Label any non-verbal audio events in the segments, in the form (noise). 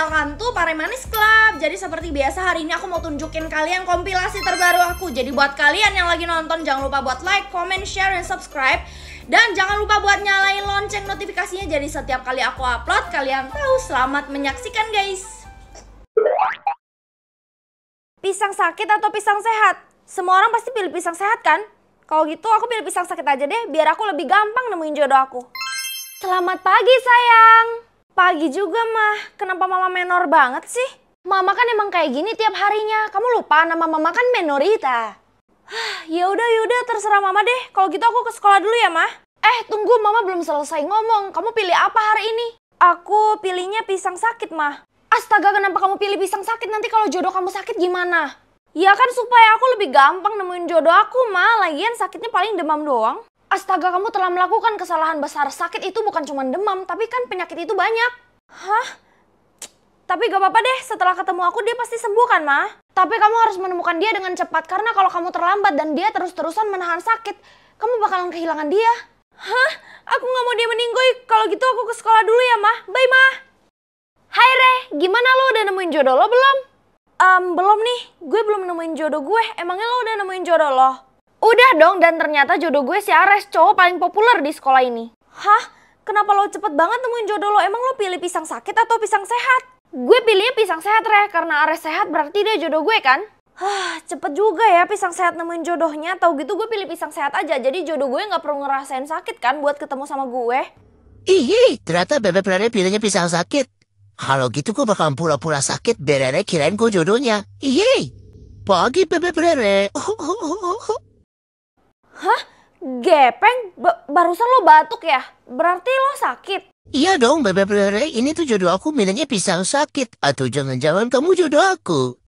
welcome to Pare Manis Club. Jadi seperti biasa hari ini aku mau tunjukin kalian kompilasi terbaru aku. Jadi buat kalian yang lagi nonton jangan lupa buat like, comment, share, dan subscribe. Dan jangan lupa buat nyalain lonceng notifikasinya. Jadi setiap kali aku upload kalian tahu Selamat menyaksikan guys. Pisang sakit atau pisang sehat? Semua orang pasti pilih pisang sehat kan? Kalau gitu aku pilih pisang sakit aja deh Biar aku lebih gampang nemuin jodoh aku. Selamat pagi sayang Pagi juga mah, kenapa mama menor banget sih? Mama kan emang kayak gini tiap harinya. Kamu lupa nama mama kan Menorita. ya udah yaudah terserah mama deh. Kalau gitu aku ke sekolah dulu ya mah. Eh tunggu mama belum selesai ngomong. Kamu pilih apa hari ini? Aku pilihnya pisang sakit mah. Astaga kenapa kamu pilih pisang sakit nanti kalau jodoh kamu sakit gimana? Ya kan supaya aku lebih gampang nemuin jodoh aku mah. Lagian sakitnya paling demam doang. Astaga, kamu telah melakukan kesalahan besar. Sakit itu bukan cuma demam, tapi kan penyakit itu banyak. Hah? Tapi gak apa-apa deh, setelah ketemu aku dia pasti sembuh kan, Ma? Tapi kamu harus menemukan dia dengan cepat, karena kalau kamu terlambat dan dia terus-terusan menahan sakit, kamu bakalan kehilangan dia. Hah? Aku gak mau dia meninggoy. Kalau gitu aku ke sekolah dulu ya, Ma. Bye, Ma. Hai, Re. Gimana lo udah nemuin jodoh lo belum? Um, belum nih. Gue belum nemuin jodoh gue. Emangnya lo udah nemuin jodoh lo? Udah dong, dan ternyata jodoh gue si Ares, cowok paling populer di sekolah ini. Hah? Kenapa lo cepet banget nemuin jodoh lo? Emang lo pilih pisang sakit atau pisang sehat? Gue pilihnya pisang sehat, Reh. Karena Ares sehat berarti dia jodoh gue kan? Hah, cepet juga ya pisang sehat nemuin jodohnya. Tahu gitu gue pilih pisang sehat aja. Jadi jodoh gue nggak perlu ngerasain sakit kan buat ketemu sama gue. Ih, ternyata Bebe Rere pilihnya pisang sakit. Kalau gitu gue bakal pura-pura sakit biar Rere kirain gue jodohnya. Ih, pagi Bebe Rere. (laughs) Hah? Gepeng? Ba barusan lo batuk ya? Berarti lo sakit? Iya dong, Bebe Rere. Ini tuh jodoh aku minumnya pisang sakit. Atau jangan-jangan kamu jodoh aku.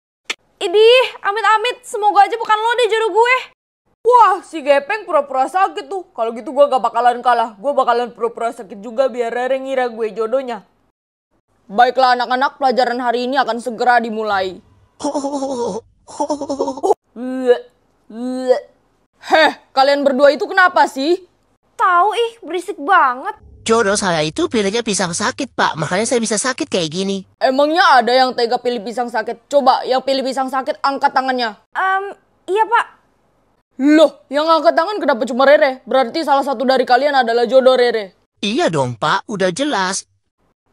Idih, amit-amit. Semoga aja bukan lo deh jodoh gue. Wah, si Gepeng pura-pura sakit tuh. Kalau gitu gue gak bakalan kalah. Gue bakalan pura-pura sakit juga biar Rere ngira gue jodohnya. Baiklah anak-anak, pelajaran hari ini akan segera dimulai. Heh, kalian berdua itu kenapa sih? Tahu ih, berisik banget. Jodoh saya itu pilihnya pisang sakit, Pak. Makanya saya bisa sakit kayak gini. Emangnya ada yang tega pilih pisang sakit? Coba yang pilih pisang sakit angkat tangannya. Um, iya pak. Loh, yang angkat tangan kenapa cuma Rere? Berarti salah satu dari kalian adalah jodoh Rere. Iya dong, Pak. Udah jelas.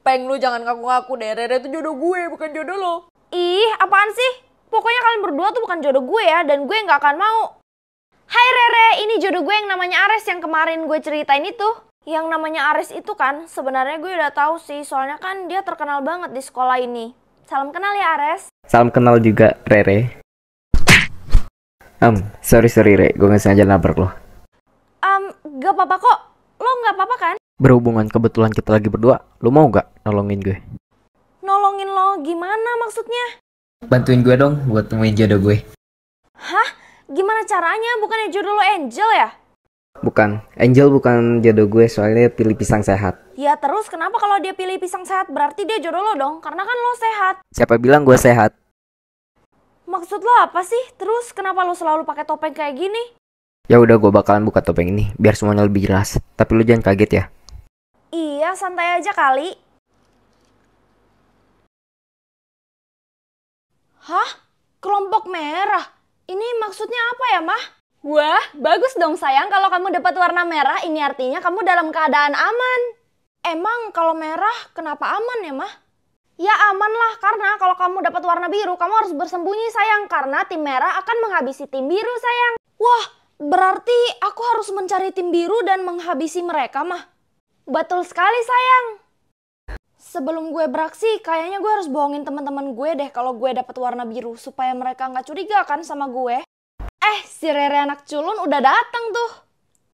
Peng, lu jangan ngaku-ngaku deh. Rere itu jodoh gue, bukan jodoh lo. Ih, apaan sih? Pokoknya kalian berdua tuh bukan jodoh gue ya, dan gue nggak akan mau. Hai Rere, ini jodoh gue yang namanya Ares yang kemarin gue ceritain itu. Yang namanya Ares itu kan, sebenarnya gue udah tahu sih, soalnya kan dia terkenal banget di sekolah ini. Salam kenal ya Ares. Salam kenal juga Rere. Um, sorry sorry Re, gue gak sengaja nabrak lo. Um, gak apa-apa kok. Lo gak apa-apa kan? Berhubungan kebetulan kita lagi berdua, lo mau gak nolongin gue? Nolongin lo gimana maksudnya? Bantuin gue dong buat temuin jodoh gue. Hah? Gimana caranya? Bukannya jodoh lo Angel ya? Bukan, Angel bukan jodoh gue soalnya pilih pisang sehat. Ya terus kenapa kalau dia pilih pisang sehat berarti dia jodoh lo dong? Karena kan lo sehat. Siapa bilang gue sehat? Maksud lo apa sih? Terus kenapa lo selalu pakai topeng kayak gini? Ya udah gue bakalan buka topeng ini biar semuanya lebih jelas. Tapi lo jangan kaget ya. Iya, santai aja kali. Hah? Kelompok merah? Ini maksudnya apa ya, Mah? Wah, bagus dong sayang kalau kamu dapat warna merah, ini artinya kamu dalam keadaan aman. Emang kalau merah kenapa aman ya, Mah? Ya aman lah, karena kalau kamu dapat warna biru, kamu harus bersembunyi sayang, karena tim merah akan menghabisi tim biru sayang. Wah, berarti aku harus mencari tim biru dan menghabisi mereka, Mah. Betul sekali sayang. Sebelum gue beraksi, kayaknya gue harus bohongin teman-teman gue deh kalau gue dapat warna biru supaya mereka nggak curiga kan sama gue. Eh, si Rere anak culun udah datang tuh.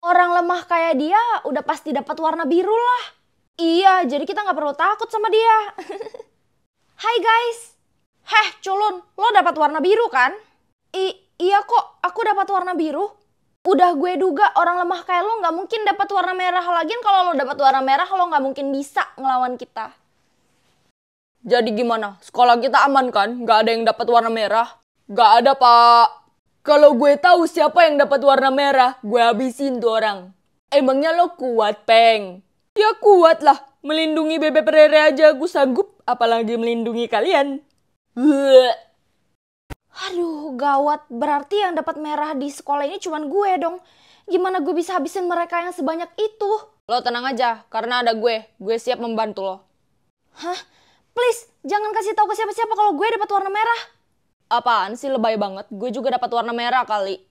Orang lemah kayak dia udah pasti dapat warna biru lah. Iya, jadi kita nggak perlu takut sama dia. (laughs) Hai guys. Heh, culun, lo dapat warna biru kan? I iya kok, aku dapat warna biru. Udah gue duga orang lemah kayak lo nggak mungkin dapat warna merah. Lagian kalau lo dapat warna merah, lo nggak mungkin bisa ngelawan kita. Jadi gimana? Sekolah kita aman kan? Gak ada yang dapat warna merah? Gak ada, Pak. Kalau gue tahu siapa yang dapat warna merah, gue habisin tuh orang. Emangnya lo kuat, Peng? Ya kuat lah. Melindungi Bebek Rere aja aku sanggup, apalagi melindungi kalian. Bleh. Aduh, gawat. Berarti yang dapat merah di sekolah ini cuma gue dong. Gimana gue bisa habisin mereka yang sebanyak itu? Lo tenang aja, karena ada gue. Gue siap membantu lo. Hah? Please, jangan kasih tahu ke siapa-siapa kalau gue dapat warna merah. Apaan sih lebay banget? Gue juga dapat warna merah kali.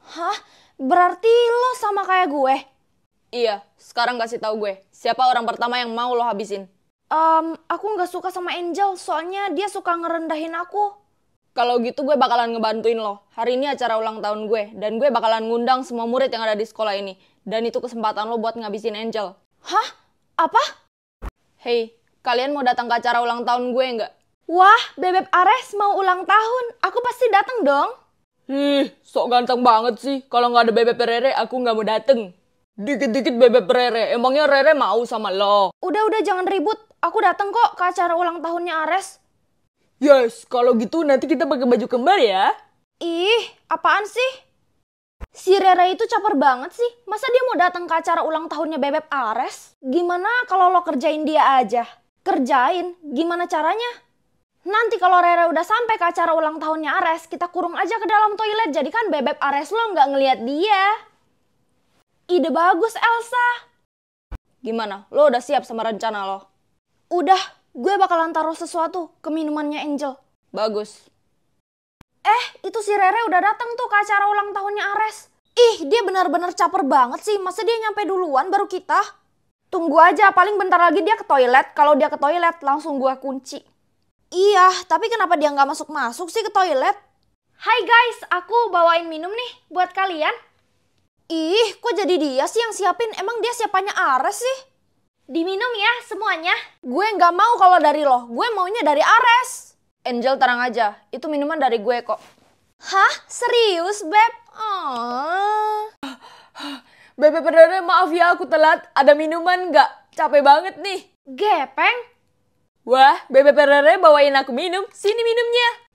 Hah? Berarti lo sama kayak gue? Iya, sekarang kasih tahu gue. Siapa orang pertama yang mau lo habisin? Um, aku nggak suka sama Angel, soalnya dia suka ngerendahin aku. Kalau gitu gue bakalan ngebantuin lo. Hari ini acara ulang tahun gue, dan gue bakalan ngundang semua murid yang ada di sekolah ini. Dan itu kesempatan lo buat ngabisin Angel. Hah? Apa? Hey, kalian mau datang ke acara ulang tahun gue nggak? Wah, Bebek Ares mau ulang tahun. Aku pasti datang dong. Ih, sok ganteng banget sih. Kalau nggak ada Bebek Rere, aku nggak mau dateng. Dikit-dikit Bebek Rere, emangnya Rere mau sama lo? Udah-udah jangan ribut. Aku datang kok ke acara ulang tahunnya Ares. Yes, kalau gitu nanti kita pakai baju kembar ya. Ih, apaan sih? Si Rere itu caper banget sih. Masa dia mau datang ke acara ulang tahunnya Bebek Ares? Gimana kalau lo kerjain dia aja? Kerjain? Gimana caranya? Nanti kalau Rere udah sampai ke acara ulang tahunnya Ares, kita kurung aja ke dalam toilet. Jadi kan Bebek Ares lo nggak ngeliat dia. Ide bagus, Elsa. Gimana? Lo udah siap sama rencana lo? Udah, gue bakalan taruh sesuatu ke minumannya Angel. Bagus. Eh, itu si Rere udah datang tuh ke acara ulang tahunnya Ares. Ih, dia benar-benar caper banget sih. Masa dia nyampe duluan baru kita? Tunggu aja, paling bentar lagi dia ke toilet. Kalau dia ke toilet, langsung gue kunci. Iya, tapi kenapa dia nggak masuk-masuk sih ke toilet? Hai guys, aku bawain minum nih buat kalian. Ih, kok jadi dia sih yang siapin? Emang dia siapanya Ares sih? Diminum ya semuanya. Gue nggak mau kalau dari lo. Gue maunya dari Ares. Angel tenang aja, itu minuman dari gue kok. Hah? Serius, Beb? Oh. Bebe Rere, maaf ya aku telat. Ada minuman nggak? Capek banget nih. Gepeng? Wah, Bebe Rere bawain aku minum. Sini minumnya.